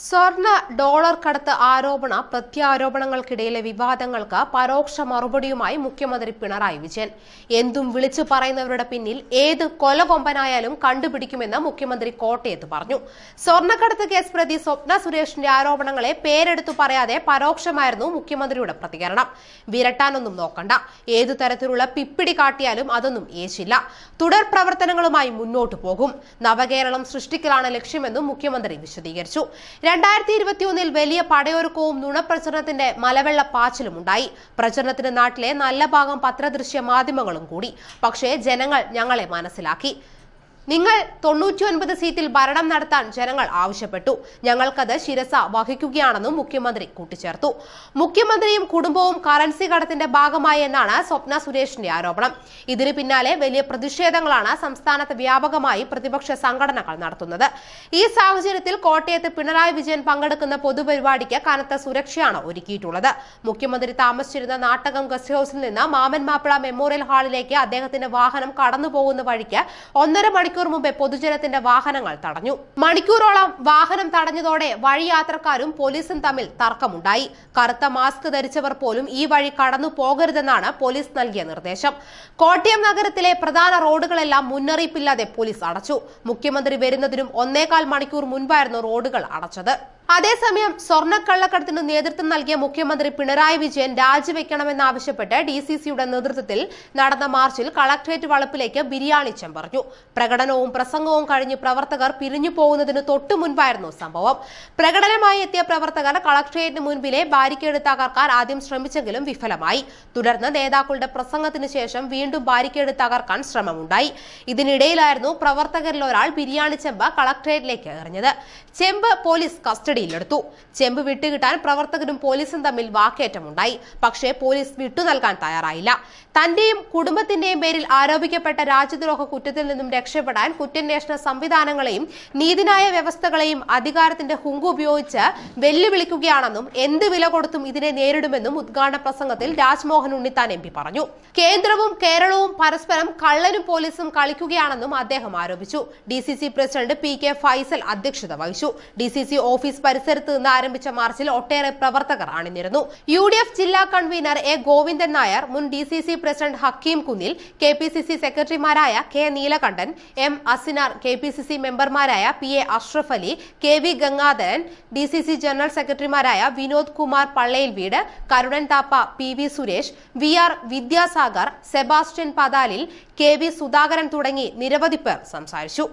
സ്വർണ ഡോളർ കടത്ത് ആരോപണ പ്രത്യാരോപണങ്ങൾക്കിടയിലെ വിവാദങ്ങൾക്ക് പരോക്ഷ മറുപടിയുമായി മുഖ്യമന്ത്രി പിണറായി വിജയൻ. എന്തും വിളിച്ചു പറയുന്നവരുടെ പിന്നിൽ ഏത് കൊലകൊമ്പനായാലും കണ്ടുപിടിക്കുമെന്ന് മുഖ്യമന്ത്രി കോട്ടയത്ത് പറഞ്ഞു. സ്വർണക്കടത്ത് കേസ് പ്രതി സ്വപ്ന സുരേഷിന്റെ ആരോപണങ്ങളെ പേരെടുത്തു പറയാതെ പരോക്ഷമായിരുന്നു മുഖ്യമന്ത്രിയുടെ പ്രതികരണം. വിരട്ടാനൊന്നും നോക്കണ്ട. ഏതു തരത്തിലുള്ള പിപ്പിടി കാട്ടിയാലും അതൊന്നും ഏശില്ല. തുടർ പ്രവർത്തനങ്ങളുമായി മുന്നോട്ടു പോകും. നവകേരളം സൃഷ്ടിക്കലാണ് ലക്ഷ്യമെന്നും മുഖ്യമന്ത്രി വിശദീകരിച്ചു. രണ്ടായിരത്തി ഇരുപത്തിയൊന്നിൽ വലിയ പടയൊരുക്കവും നുണപ്രചരണത്തിന്റെ മലവെള്ള പാച്ചിലും ഉണ്ടായി പ്രചരണത്തിന് നാട്ടിലെ നല്ല ഭാഗം പത്രദൃശ്യ മാധ്യമങ്ങളും കൂടി. പക്ഷേ ജനങ്ങൾ ഞങ്ങളെ മനസ്സിലാക്കി. നിങ്ങൾ തൊണ്ണൂറ്റിയൊൻപത് സീറ്റിൽ ഭരണം നടത്താൻ ജനങ്ങൾ ആവശ്യപ്പെട്ടു. ഞങ്ങൾക്കത് ശിരസ വഹിക്കുകയാണെന്നും മുഖ്യമന്ത്രി കൂട്ടിച്ചേർത്തു. മുഖ്യമന്ത്രിയും കുടുംബവും കറൻസി കടത്തിന്റെ ഭാഗമായി എന്നാണ് സ്വപ്ന സുരേഷിന്റെ ആരോപണം. ഇതിന് പിന്നാലെ വലിയ പ്രതിഷേധങ്ങളാണ് സംസ്ഥാനത്ത് വ്യാപകമായി പ്രതിപക്ഷ സംഘടനകൾ നടത്തുന്നത്. ഈ സാഹചര്യത്തിൽ കോട്ടയത്ത് പിണറായി വിജയൻ പങ്കെടുക്കുന്ന പൊതുപരിപാടിക്ക് കനത്ത സുരക്ഷയാണ് ഒരുക്കിയിട്ടുള്ളത്. മുഖ്യമന്ത്രി താമസിച്ചിരുന്ന നാട്ടകം ഗസ്റ്റ് ഹൌസിൽ നിന്ന് മാമൻ മാപ്പിള മെമ്മോറിയൽ ഹാളിലേക്ക് അദ്ദേഹത്തിന്റെ വാഹനം കടന്നുപോകുന്ന വഴിക്ക് ഒന്നര മണിക്കൂർ മുമ്പേ പൊതുജനത്തിന്റെ വാഹനങ്ങൾ തടഞ്ഞു. മണിക്കൂറോളം വാഹനം തടഞ്ഞതോടെ വഴിയാത്രക്കാരും പോലീസും തമ്മിൽ തർക്കമുണ്ടായി. കറുത്ത മാസ്ക് ധരിച്ചവർ പോലും ഈ വഴി കടന്നു പോകരുതെന്നാണ് പോലീസ് നൽകിയ നിർദ്ദേശം. കോട്ടയം നഗരത്തിലെ പ്രധാന റോഡുകളെല്ലാം മുന്നറിയിപ്പില്ലാതെ പോലീസ് അടച്ചു. മുഖ്യമന്ത്രി വരുന്നതിനും ഒന്നേകാൽ മണിക്കൂർ മുൻപായിരുന്നു റോഡുകൾ അടച്ചത്. അതേസമയം സ്വർണക്കള്ളക്കടത്തിന് നേതൃത്വം നൽകിയ മുഖ്യമന്ത്രി പിണറായി വിജയൻ രാജിവെക്കണമെന്നാവശ്യപ്പെട്ട് ഡി സി സിയുടെ നേതൃത്വത്തിൽ നടന്ന മാർച്ചിൽ കളക്ടറേറ്റ് വളപ്പിലേക്ക് ബിരിയാണി ചെമ്പറഞ്ഞു. പ്രകടനവും പ്രസംഗവും കഴിഞ്ഞ് പ്രവർത്തകർ പിരിഞ്ഞു പോകുന്നതിന് തൊട്ടു മുൻപായിരുന്നു സംഭവം. പ്രകടനമായി എത്തിയ പ്രവർത്തകർ കളക്ടറേറ്റിന് മുൻപിലെ ബാരിക്കേഡ് തകർക്കാൻ ആദ്യം ശ്രമിച്ചെങ്കിലും വിഫലമായി. തുടർന്ന് നേതാക്കളുടെ പ്രസംഗത്തിന് ശേഷം വീണ്ടും ബാരിക്കേഡ് തകർക്കാൻ ശ്രമമുണ്ടായി. ഇതിനിടയിലായിരുന്നു പ്രവർത്തകരിലൊരാൾ ബിരിയാണി ചെമ്പ് കളക്ടറേറ്റിലേക്ക് എറിഞ്ഞത്. ചെമ്പ് പോലീസ് കസ്റ്റഡിയിലെടുത്തു. ചെമ്പ് വിട്ടുകിട്ടാൻ പ്രവർത്തകരും പോലീസും തമ്മിൽ വാക്കേറ്റമുണ്ടായി. പക്ഷേ പോലീസ് വിട്ടു നൽകാൻ തയ്യാറായില്ല. തന്റെയും കുടുംബത്തിന്റെയും പേരിൽ ആരോപിക്കപ്പെട്ട രാജ്യദ്രോഹ കുറ്റത്തിൽ നിന്നും രക്ഷപ്പെടാൻ കുറ്റാന്വേഷണ സംവിധാനങ്ങളെയും നീതിന്യായ വ്യവസ്ഥകളെയും അധികാരത്തിന്റെ ഹുങ്കു ഉപയോഗിച്ച് വെല്ലുവിളിക്കുകയാണെന്നും എന്ത് വില കൊടുത്തും ഇതിനെ നേരിടുമെന്നും ഉദ്ഘാടന പ്രസംഗത്തിൽ രാജ്മോഹൻ ഉണ്ണിത്താൻ എം പറഞ്ഞു. കേന്ദ്രവും കേരളവും പരസ്പരം കള്ളനും പോലീസും കളിക്കുകയാണെന്നും അദ്ദേഹം ആരോപിച്ചു. D president P K Faisal അധ്യക്ഷത വഹിച്ചു. ഡി ഓഫീസ് പരിസരത്ത് നിന്ന് ആരംഭിച്ച മാർച്ചിൽ ഒട്ടേറെ പ്രവർത്തകർ അണിനിരുന്നു. യു ഡി എഫ് ജില്ലാ കൺവീനർ എ ഗോവിന്ദൻ നായർ മുൻ D C C president Hakeem Kunnil K P C C സെക്രട്ടറിമാരായ K Neelakandan M Asinar K P C C മെമ്പർമാരായ P A Ashraf Ali K V Gangadharan D C C general സെക്രട്ടറിമാരായ വിനോദ് കുമാർ പള്ളയിൽ വീട് Karunan Thappa P V Suresh V R Vidyasagar Sebastian Pathalil K V Sudhakaran തുടങ്ങി നിരവധി പേർ സംസാരിച്ചു.